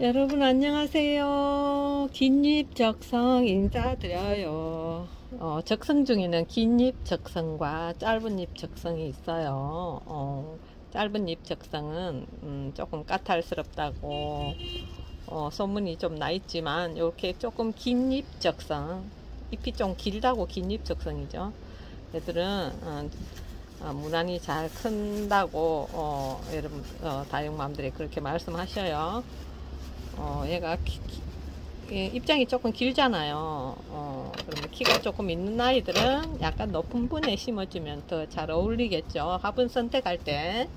여러분 안녕하세요. 긴잎 적성 인사드려요. 어, 적성 중에는 긴잎 적성과 짧은 잎 적성이 있어요. 어, 짧은 잎 적성은 음, 조금 까탈스럽다고 어, 소문이 좀 나 있지만 이렇게 조금 긴잎 적성 잎이 좀 길다고 긴잎 적성이죠. 얘들은 어, 어, 무난히 잘 큰다고 어, 여러분 어, 다육맘들이 그렇게 말씀하셔요. 어, 얘가 키, 키, 예, 입장이 조금 길잖아요. 어, 그러면 키가 조금 있는 아이들은 약간 높은 분에 심어주면 더 잘 어울리겠죠. 화분 선택할 때.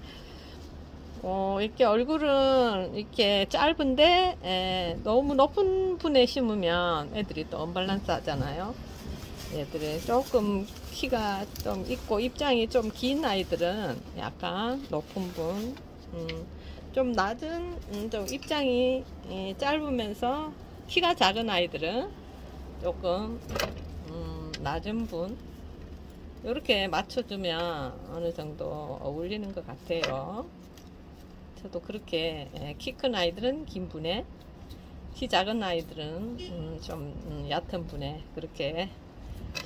어, 이렇게 얼굴은 이렇게 짧은데 에, 너무 높은 분에 심으면 애들이 또 언밸런스 하잖아요. 얘들이 조금 키가 좀 있고 입장이 좀 긴 아이들은 약간 높은 분, 음, 좀 낮은 음, 좀 입장이 예, 짧으면서 키가 작은 아이들은 조금 음, 낮은 분 이렇게 맞춰주면 어느 정도 어울리는 것 같아요. 저도 그렇게 예, 키큰 아이들은 긴 분에 키 작은 아이들은 음, 좀 음, 얕은 분에 그렇게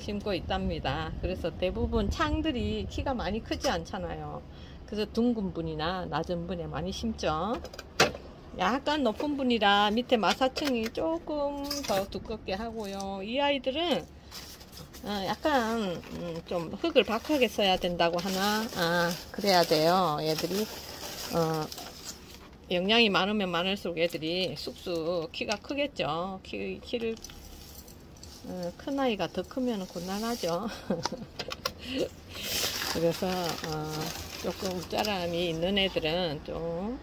심고 있답니다. 그래서 대부분 창들이 키가 많이 크지 않잖아요. 그래서 둥근 분이나 낮은 분에 많이 심죠. 약간 높은 분이라 밑에 마사층이 조금 더 두껍게 하고요. 이 아이들은 어, 약간 음, 좀 흙을 박하게 써야 된다고 하나 아 그래야 돼요. 얘들이 어, 영양이 많으면 많을수록 애들이 쑥쑥 키가 크겠죠. 키, 키를 어, 큰 아이가 더 크면 곤란하죠. 그래서 어, 조금 짜람이 있는 애들은 좀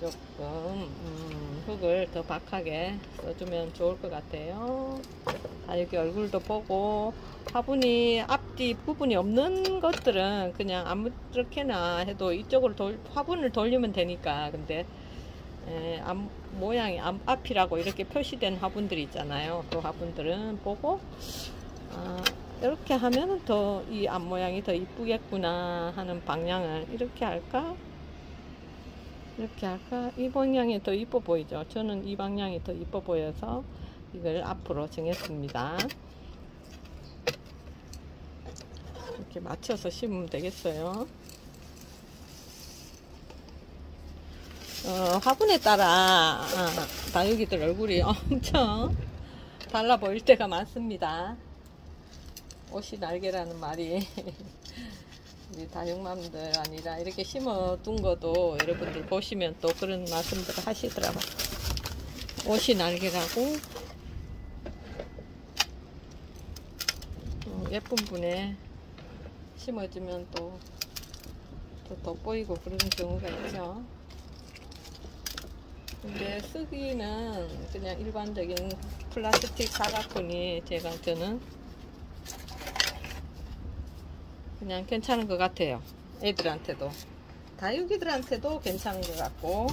조금 음, 흙을 더 박하게 써주면 좋을 것 같아요. 아, 여기 얼굴도 보고 화분이 앞뒤 부분이 없는 것들은 그냥 아무렇게나 해도 이쪽으로 돌, 화분을 돌리면 되니까 근데 에, 앞, 모양이 앞, 앞이라고 이렇게 표시된 화분들이 있잖아요. 그 화분들은 보고 아, 이렇게 하면 더 이 앞 모양이 더 이쁘겠구나 하는 방향을 이렇게 할까? 이렇게 할까? 이 방향이 더 이뻐 보이죠? 저는 이 방향이 더 이뻐 보여서 이걸 앞으로 정했습니다. 이렇게 맞춰서 심으면 되겠어요. 어, 화분에 따라 아, 다육이들 얼굴이 엄청 달라 보일 때가 많습니다. 옷이 날개라는 말이 우리 다육맘들 아니라 이렇게 심어둔 것도 여러분들 보시면 또 그런 말씀들 하시더라고요. 옷이 날개라고 어, 예쁜 분에 심어주면 또더 돋보이고 그런 경우가 있죠. 근데 쓰기는 그냥 일반적인 플라스틱 사각분이 제가 저는 그냥 괜찮은 것 같아요. 애들한테도. 다육이들한테도 괜찮은 것 같고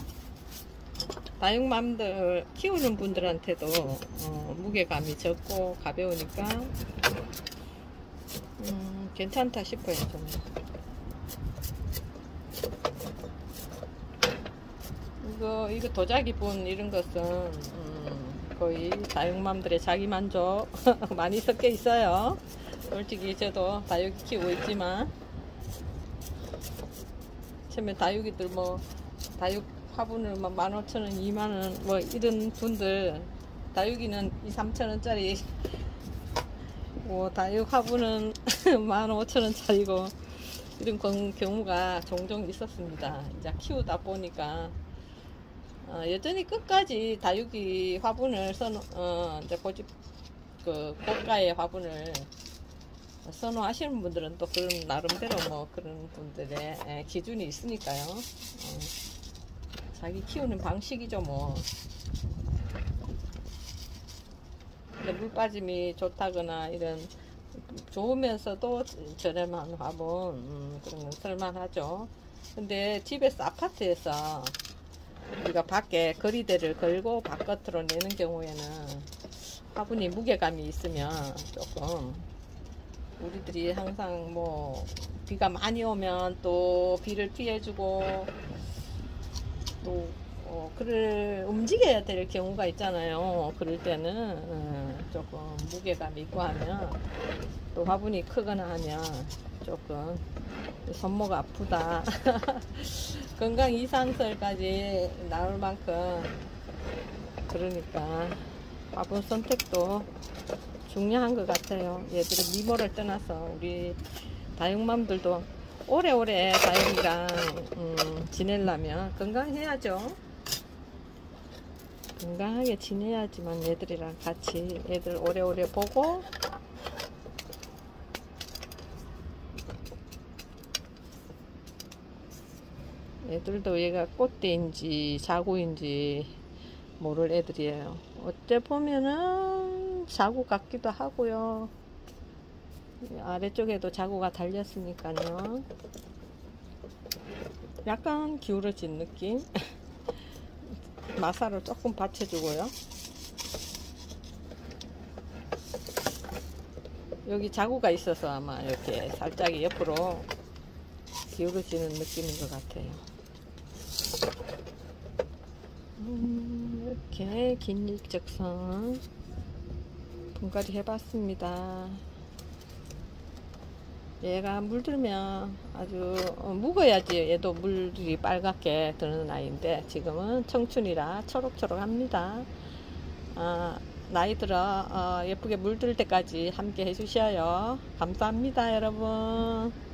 다육맘들 키우는 분들한테도 어, 무게감이 적고 가벼우니까 음, 괜찮다 싶어요 저는 이거 이거 도자기 분 이런 것은 음, 거의 다육맘들의 자기 만족 많이 섞여 있어요 솔직히 저도 다육이 키우고 있지만 처음에 다육이들 뭐 다육 화분을 뭐 15,000원, 2만원 뭐 이런 분들 다육이는 2, 3천원짜리 뭐 다육 화분은 15,000원짜리고 이런 경우가 종종 있었습니다. 이제 키우다 보니까 어, 여전히 끝까지 다육이 화분을 선 어, 이제 고집 그 고가의 화분을 선호하시는 분들은 또 그런 나름대로 뭐 그런 분들의 기준이 있으니까요. 어, 자기 키우는 방식이죠 뭐. 물 빠짐이 좋다거나 이런 좋으면서도 저렴한 화분 음, 그런 건 쓸만하죠. 근데 집에서 아파트에서 우리가 밖에 거리대를 걸고 바깥으로 내는 경우에는 화분이 무게감이 있으면 조금 우리들이 항상 뭐 비가 많이 오면 또 비를 피해주고 또 어, 그를 움직여야 될 경우가 있잖아요. 그럴 때는 어, 조금 무게감 있고 하면 또 화분이 크거나 하면 조금 손목 아프다. 건강 이상설까지 나올 만큼 그러니까 화분 선택도 중요한 것 같아요. 얘들은 미모를 떠나서 우리 다육맘들도 오래오래 다육이랑 음, 지내려면 건강해야죠. 건강하게 지내야지만 얘들이랑 같이 애들 오래오래 보고 애들도 얘가 꽃대인지 자구인지 모를 애들이에요. 어째 보면은 자구 같기도 하고요. 아래쪽에도 자구가 달렸으니까요. 약간 기울어진 느낌. 마사를 조금 받쳐주고요. 여기 자구가 있어서 아마 이렇게 살짝 옆으로 기울어지는 느낌인 것 같아요. 음, 이렇게 긴 일적선 분갈이 해봤습니다. 얘가 물들면 아주 어, 묵어야지 얘도 물이 빨갛게 드는 아이인데 지금은 청춘이라 초록초록합니다. 아, 나이 들어 어, 예쁘게 물들 때까지 함께 해주셔요. 감사합니다 여러분.